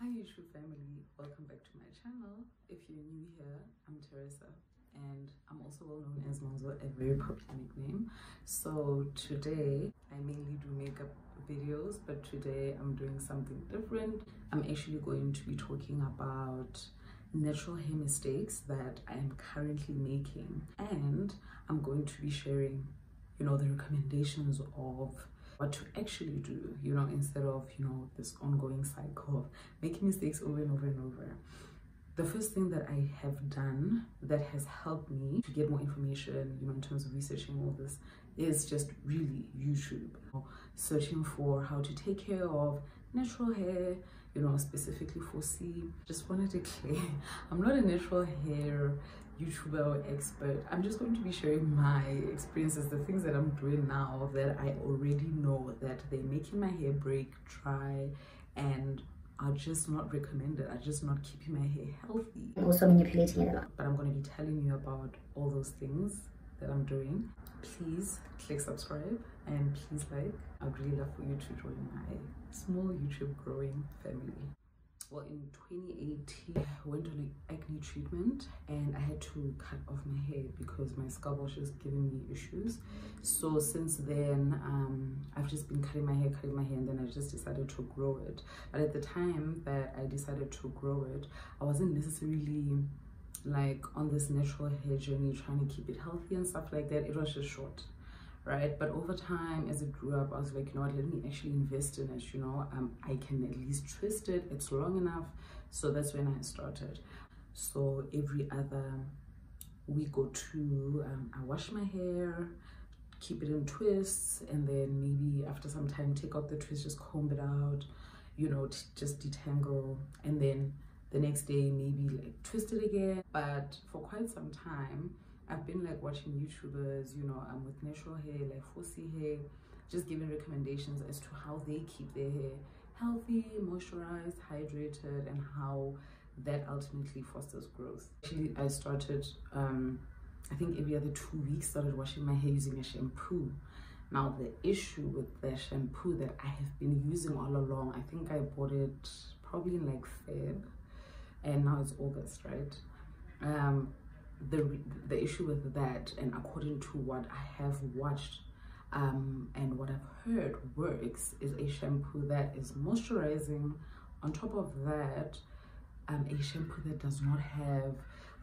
Hi YouTube family, welcome back to my channel. If you're new here, I'm Theresia and I'm also well known as Monzo, a very popular nickname. So today, I mainly do makeup videos, but today I'm doing something different. I'm actually going to be talking about natural hair mistakes that I am currently making and I'm going to be sharing, you know, the recommendations of what to actually do, you know, instead of, you know, this ongoing cycle of making mistakes over and over and over. The first thing that I have done that has helped me to get more information, you know, in terms of researching all this is just really YouTube. Searching for how to take care of natural hair, you know, specifically 4C. Just wanted to clear, I'm not a natural hair YouTuber or expert. I'm just going to be sharing my experiences, the things that I'm doing now that I already know that they're making my hair break, dry, and are just not recommended, are just not keeping my hair healthy. Also manipulating it a lot. But I'm going to be telling you about all those things that I'm doing. Please click subscribe and please like. I'd really love for you to join my small YouTube growing family well in 2018 i went on acne treatment and i had to cut off my hair because my scalp was just giving me issues. So since then um, i've just been cutting my hair cutting my hair and then i just decided to grow it. But at the time that i decided to grow it i wasn't necessarily like on this natural hair journey trying to keep it healthy and stuff like that. It was just short right? But over time as it grew up i was like you know what? Let me actually invest in it you know? Um i can at least twist it. It's long enough. So that's when i started so every other week or two um, i wash my hair keep it in twists and then maybe after some time take out the twist just comb it out you know just detangle. And then the next day maybe like twist it again. But for quite some time I've been like watching YouTubers, you know, um, with natural hair, like 4C hair, just giving recommendations as to how they keep their hair healthy, moisturized, hydrated, and how that ultimately fosters growth. Actually, I started, um, I think every other two weeks, started washing my hair using a shampoo. Now, the issue with the shampoo that I have been using all along, I think I bought it probably in like Feb, and now it's August, right? Um, the the issue with that and according to what i have watched um, and what i've heard works is a shampoo that is moisturizing on top of that um, a shampoo that does not have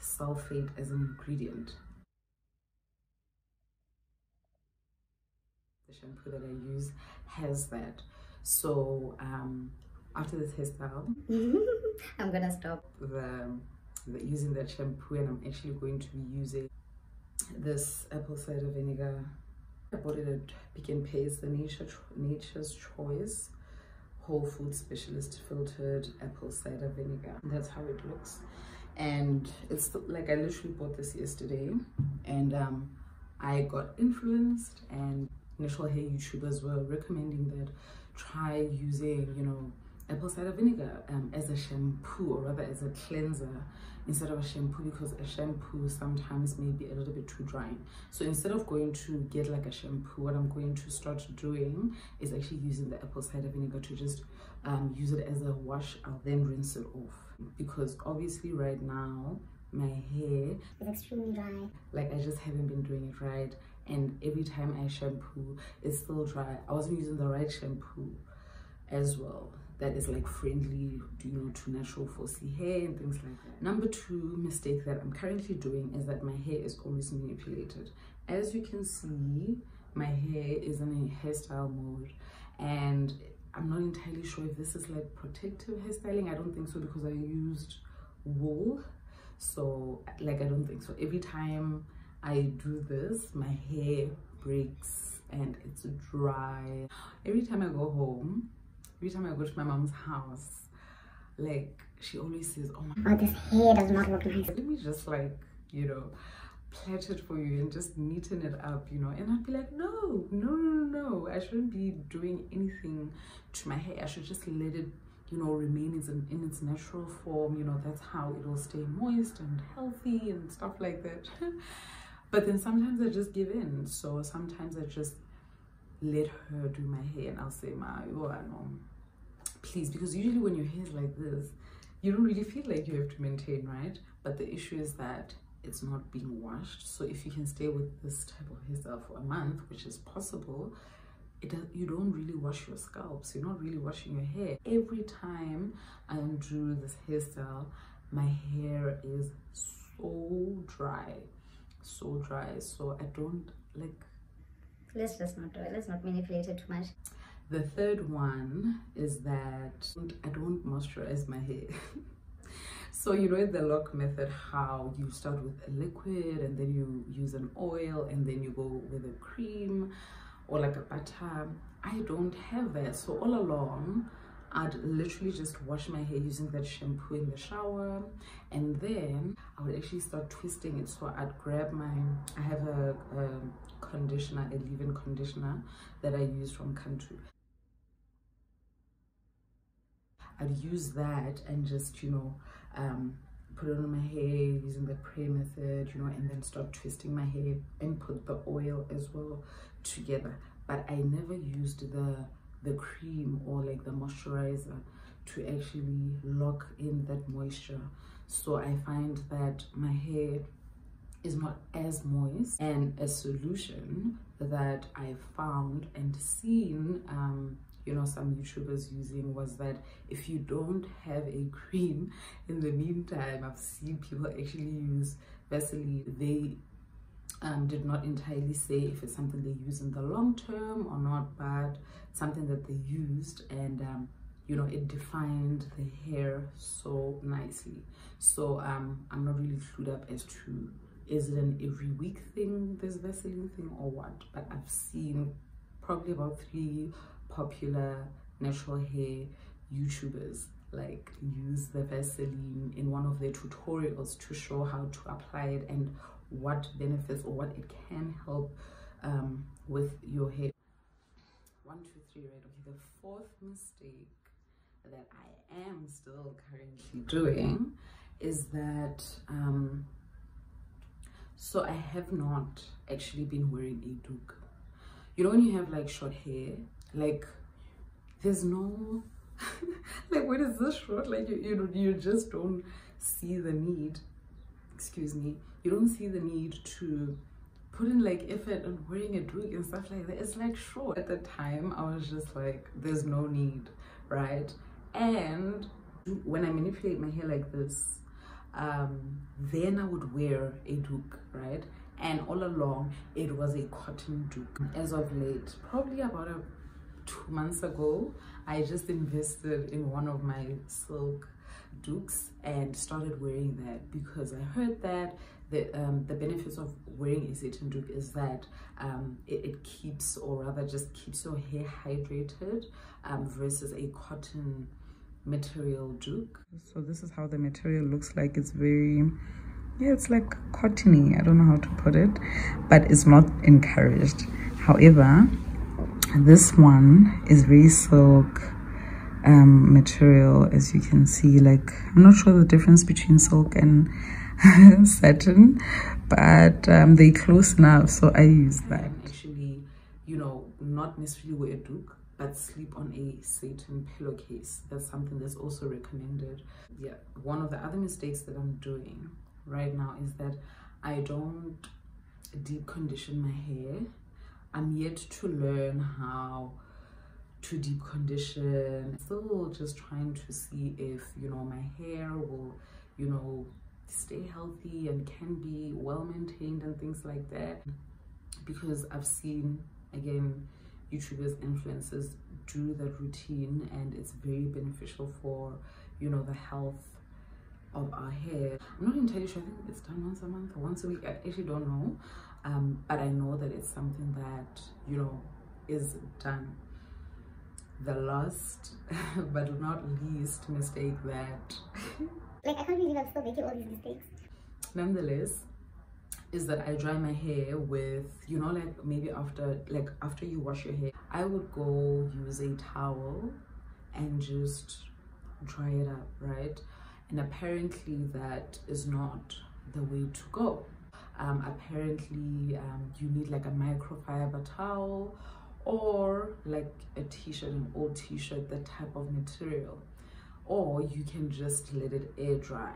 sulfate as an ingredient. The shampoo that i use has that. So um, after this hairstyle i'm gonna stop. the using that shampoo and I'm actually going to be using this apple cider vinegar. I bought it at Pick n Pay, the Nature Nature's Choice Whole Food Specialist Filtered Apple Cider Vinegar. That's how it looks. And it's like I literally bought this yesterday and um, I got influenced and natural hair YouTubers were recommending that try using, you know, apple cider vinegar um, as a shampoo or rather as a cleanser instead of a shampoo because a shampoo sometimes may be a little bit too dry. So instead of going to get like a shampoo what i'm going to start doing is actually using the apple cider vinegar to just um, use it as a wash. I'll then rinse it off. Because obviously right now my hair is extremely dry. Like i just haven't been doing it right. And every time i shampoo it's still dry. I wasn't using the right shampoo as well that is like friendly you know to natural 4C hair and things like that. Number two mistake that i'm currently doing is that my hair is always manipulated. As you can see my hair is in a hairstyle mode and i'm not entirely sure if this is like protective hairstyling i don't think so because i used wool. So like i don't think so. Every time i do this my hair breaks and it's dry. Every time i go home every time I go to my mom's house, like she always says, "Oh my God, this hair does not look nice." Let me just like you know plait it for you and just neaten it up, you know. And I'd be like, no, no, no, no, no. I shouldn't be doing anything to my hair. I should just let it, you know, remain in, in its natural form. You know, that's how it will stay moist and healthy and stuff like that. but then sometimes I just give in. So sometimes I just let her do my hair and I'll say, Ma, you know, please because usually when your hair is like this you don't really feel like you have to maintain right? But the issue is that it's not being washed. So if you can stay with this type of hairstyle for a month which is possible it you don't really wash your scalp so you're not really washing your hair. Every time i undo this hairstyle my hair is so dry so dry. So i don't like Let's just not do it. Let's not manipulate it too much. the third one is that i don't moisturize my hair so you know the LOC method how you start with a liquid and then you use an oil and then you go with a cream or like a butter i don't have that so all along I'd literally just wash my hair using that shampoo in the shower and then I would actually start twisting it. So I'd grab my I have a, a conditioner a leave-in conditioner that I use from country. I'd use that and just you know um, put it on my hair using the pray method you know and then start twisting my hair and put the oil as well together. But I never used the the cream or like the moisturizer to actually lock in that moisture. So I find that my hair is not as moist and a solution that I found and seen um, you know some youtubers using was that if you don't have a cream in the meantime i've seen people actually use vaseline. They um, did not entirely say if it's something they use in the long term or not but something that they used and um, you know it defined the hair so nicely. So um, i'm not really clued up as to is it an every week thing this vaseline thing or what but i've seen probably about three popular natural hair youtubers like use the vaseline in one of their tutorials to show how to apply it and what benefits or what it can help um, with your hair one two three right. Okay the fourth mistake that i am still currently doing is that um so i have not actually been wearing a doek you know when you have like short hair? Like there's no like what is this short? Like you, you you just don't see the need excuse me you don't see the need to put in like effort on wearing a doek and stuff like that. It's like sure. at the time i was just like there's no need right? And when i manipulate my hair like this um then i would wear a doek right? And all along it was a cotton doek as of late probably about a two months ago i just invested in one of my silk doeks and started wearing that because i heard that the um, the benefits of wearing a satin doek is that um, it, it, keeps or rather just keeps your hair hydrated um, versus a cotton material doek. so this is how the material looks like. It's very yeah it's like cottony. I don't know how to put it but it's not encouraged. However this one is very silk um, material as you can see like I'm not sure the difference between silk and satin but um, they close enough so I use that. Actually you know not necessarily wear a doek but sleep on a satin pillowcase. That's something that's also recommended. Yeah one of the other mistakes that I'm doing right now is that I don't deep condition my hair. I'm yet to learn how to deep condition. Still just trying to see if, you know, my hair will, you know, stay healthy and can be well maintained and things like that. Because I've seen, again, YouTubers, influencers do that routine and it's very beneficial for, you know, the health of our hair. I'm not entirely sure, I think it's done once a month or once a week. I actually don't know um, but I know that it's something that you know is done. The last but not least mistake that like I can't believe I'm still making all these mistakes. Nonetheless, is that I dry my hair with you know like maybe after like after you wash your hair, I would go use a towel and just dry it up, right? And apparently that is not the way to go um, apparently um, you need like a microfiber towel or like a t-shirt an old t-shirt that type of material. Or you can just let it air dry.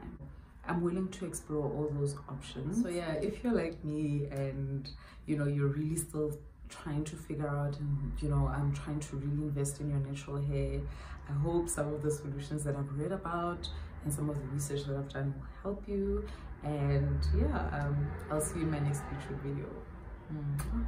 I'm willing to explore all those options. So yeah if you're like me and you know you're really still trying to figure out and you know i'm trying to really invest in your natural hair i hope some of the solutions that i've read about and some of the research that i've done will help you. And yeah um, i'll see you in my next youtube video. Mm.